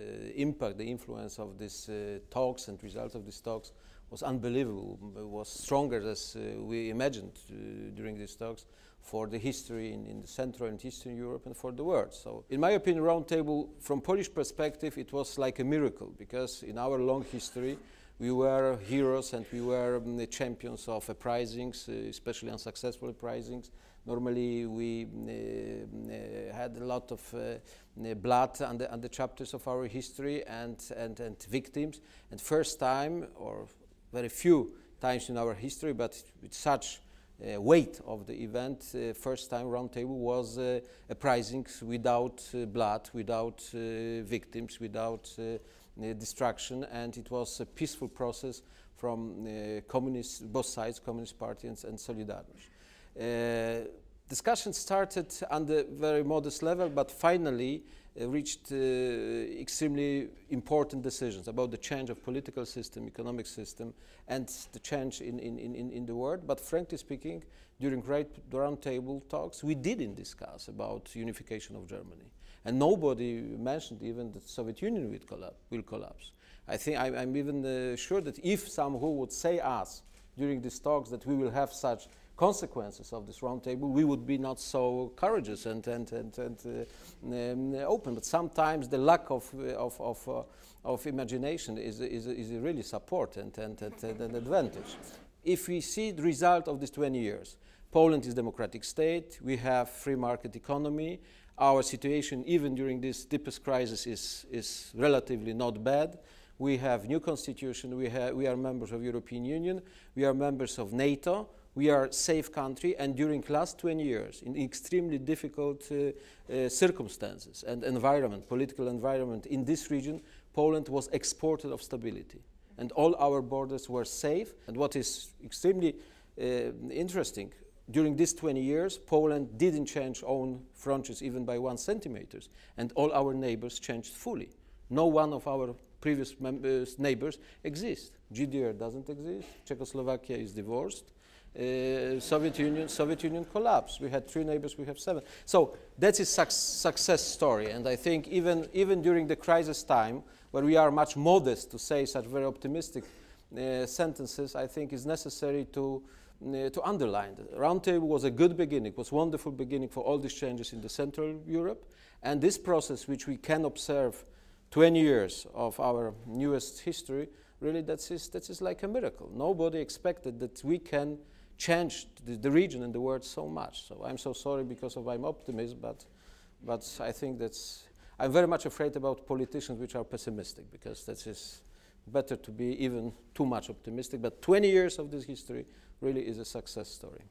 the impact, the influence of these uh, talks and results of these talks was unbelievable, was stronger as uh, we imagined uh, during these talks for the history in, in the Central and Eastern Europe and for the world. So, in my opinion, Roundtable, from Polish perspective, it was like a miracle because in our long history, we were heroes and we were um, the champions of uprisings, uh, especially unsuccessful uprisings. Normally, we uh, uh, had a lot of uh, blood on the, on the chapters of our history and, and, and victims. And first time, or very few times in our history, but with such uh, weight of the event, uh, first time roundtable was uh, uprisings without blood, without victims, without destruction, and it was a peaceful process from communist, both sides, Communist Party and, and Solidarność. discussion started on the very modest level, but finally uh, reached uh, extremely important decisions about the change of political system, economic system, and the change in, in, in, in the world. But frankly speaking, during great roundtable talks, we didn't discuss about unification of Germany. And nobody mentioned even that the Soviet Union will, collapse. Will collapse. I think I, am even uh, sure that if some who would say us during these talks that we will have such consequences of this roundtable, we would be not so courageous and, and, and, and uh, um, open. But sometimes the lack of, uh, of, of, uh, of imagination is, is, is really support and, and, and, and an advantage. If we see the result of these 20 years, Poland is a democratic state, we have free market economy, our situation even during this deepest crisis is, is relatively not bad. We have new constitution, we, have, we are members of European Union, we are members of NATO, we are a safe country. And during last 20 years in extremely difficult uh, uh, circumstances and environment, political environment in this region, Poland was exported of stability. And all our borders were safe. And what is extremely uh, interesting during these 20 years, Poland didn't change own frontiers even by one centimeters, and all our neighbors changed fully. No one of our previous neighbors exists. GDR doesn't exist. Czechoslovakia is divorced. Uh, Soviet Union, Soviet Union collapsed. We had three neighbors, we have seven. So that's a suc success story. And I think even, even during the crisis time, where we are much modest to say such very optimistic uh, sentences, I think is necessary to, uh, Uh, to underline. The Roundtable was a good beginning, was wonderful beginning for all these changes in the Central Europe. And this process, which we can observe 20 years of our newest history, really that's is, that is like a miracle. Nobody expected that we can change the, the, region and the world so much. So I'm so sorry because of I'm optimism, but, but I think that's, I'm very much afraid about politicians which are pessimistic because that is better to be even too much optimistic. But 20 years of this history really is a success story.